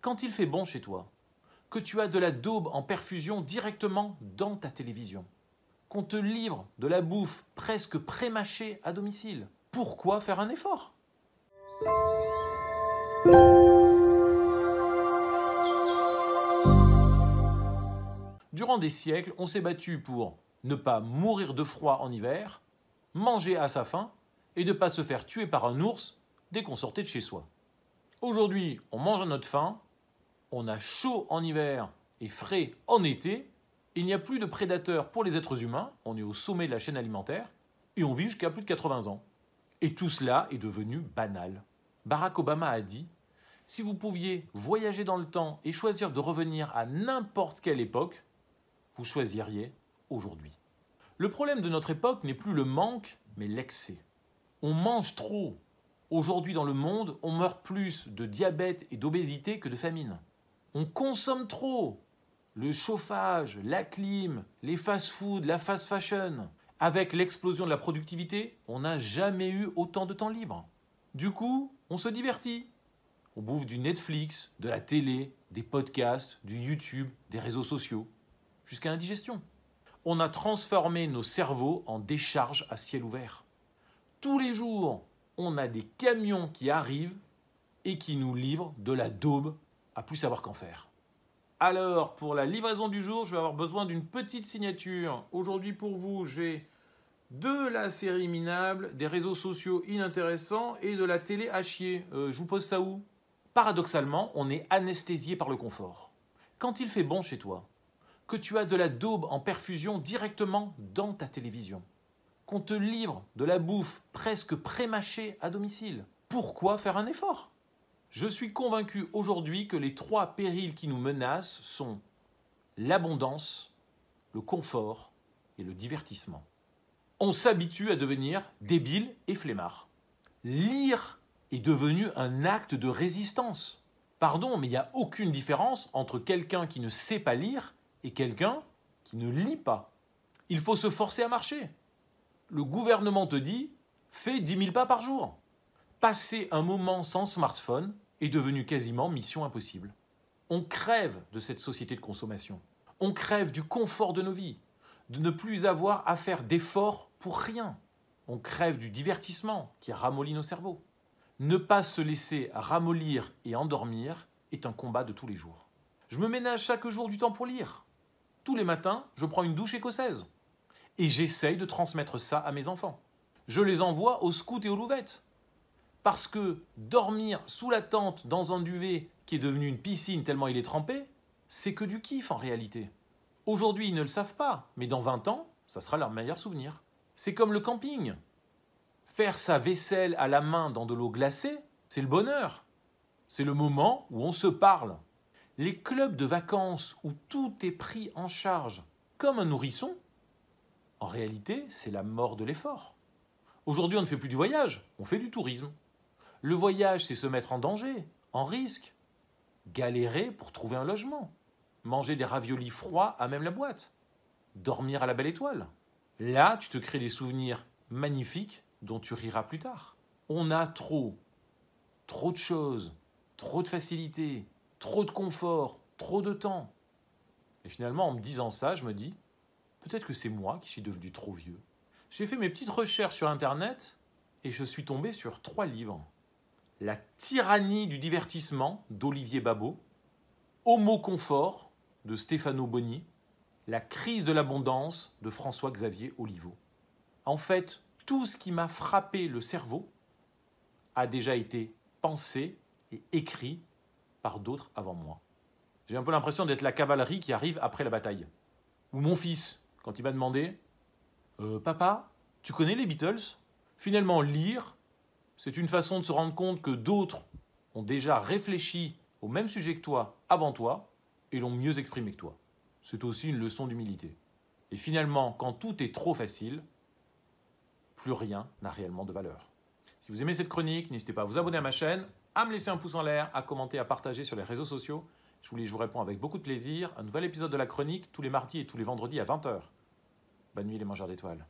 Quand il fait bon chez toi, que tu as de la daube en perfusion directement dans ta télévision, qu'on te livre de la bouffe presque pré-mâchée à domicile, pourquoi faire un effort? Durant des siècles, on s'est battu pour ne pas mourir de froid en hiver, manger à sa faim et ne pas se faire tuer par un ours dès qu'on sortait de chez soi. Aujourd'hui, on mange à notre faim, on a chaud en hiver et frais en été, il n'y a plus de prédateurs pour les êtres humains, on est au sommet de la chaîne alimentaire, et on vit jusqu'à plus de 80 ans. Et tout cela est devenu banal. Barack Obama a dit, si vous pouviez voyager dans le temps et choisir de revenir à n'importe quelle époque, vous choisiriez aujourd'hui. Le problème de notre époque n'est plus le manque, mais l'excès. On mange trop. Aujourd'hui dans le monde, on meurt plus de diabète et d'obésité que de famine. On consomme trop. Le chauffage, la clim, les fast-foods, la fast fashion. Avec l'explosion de la productivité, on n'a jamais eu autant de temps libre. Du coup, on se divertit. On bouffe du Netflix, de la télé, des podcasts, du YouTube, des réseaux sociaux, jusqu'à l'indigestion. On a transformé nos cerveaux en décharges à ciel ouvert. Tous les jours, on a des camions qui arrivent et qui nous livrent de la daube à plus savoir qu'en faire. Alors, pour la livraison du jour, je vais avoir besoin d'une petite signature. Aujourd'hui, pour vous, j'ai de la série minable, des réseaux sociaux inintéressants et de la télé à chier. Euh, je vous pose ça où? Paradoxalement, on est anesthésié par le confort. Quand il fait bon chez toi, que tu as de la daube en perfusion directement dans ta télévision, qu'on te livre de la bouffe presque pré-mâchée à domicile, pourquoi faire un effort? Je suis convaincu aujourd'hui que les trois périls qui nous menacent sont l'abondance, le confort et le divertissement. On s'habitue à devenir débile et flemmard. Lire est devenu un acte de résistance. Pardon, mais il n'y a aucune différence entre quelqu'un qui ne sait pas lire et quelqu'un qui ne lit pas. Il faut se forcer à marcher. Le gouvernement te dit fais 10 000 pas par jour. Passer un moment sans smartphone est devenu quasiment mission impossible. On crève de cette société de consommation. On crève du confort de nos vies, de ne plus avoir à faire d'efforts pour rien. On crève du divertissement qui ramollit nos cerveaux. Ne pas se laisser ramollir et endormir est un combat de tous les jours. Je me ménage chaque jour du temps pour lire. Tous les matins, je prends une douche écossaise. Et j'essaye de transmettre ça à mes enfants. Je les envoie aux scouts et aux louvettes. Parce que dormir sous la tente dans un duvet qui est devenu une piscine tellement il est trempé, c'est que du kiff en réalité. Aujourd'hui, ils ne le savent pas, mais dans 20 ans, ça sera leur meilleur souvenir. C'est comme le camping. Faire sa vaisselle à la main dans de l'eau glacée, c'est le bonheur. C'est le moment où on se parle. Les clubs de vacances où tout est pris en charge comme un nourrisson, en réalité, c'est la mort de l'effort. Aujourd'hui, on ne fait plus du voyage, on fait du tourisme. Le voyage, c'est se mettre en danger, en risque, galérer pour trouver un logement, manger des raviolis froids à même la boîte, dormir à la belle étoile. Là, tu te crées des souvenirs magnifiques dont tu riras plus tard. On a trop, trop de choses, trop de facilité, trop de confort, trop de temps. Et finalement, en me disant ça, je me dis, peut-être que c'est moi qui suis devenu trop vieux. J'ai fait mes petites recherches sur Internet et je suis tombé sur trois livres. La tyrannie du divertissement d'Olivier Babot, Homo Confort de Stefano Boni, La crise de l'abondance de François-Xavier Oliveau. En fait, tout ce qui m'a frappé le cerveau a déjà été pensé et écrit par d'autres avant moi. J'ai un peu l'impression d'être la cavalerie qui arrive après la bataille. Ou mon fils, quand il m'a demandé euh, Papa, tu connais les Beatles? Finalement, lire, c'est une façon de se rendre compte que d'autres ont déjà réfléchi au même sujet que toi avant toi et l'ont mieux exprimé que toi. C'est aussi une leçon d'humilité. Et finalement, quand tout est trop facile, plus rien n'a réellement de valeur. Si vous aimez cette chronique, n'hésitez pas à vous abonner à ma chaîne, à me laisser un pouce en l'air, à commenter, à partager sur les réseaux sociaux. Je vous réponds avec beaucoup de plaisir. Un nouvel épisode de la chronique tous les mardis et tous les vendredis à 20h. Bonne nuit les mangeurs d'étoiles.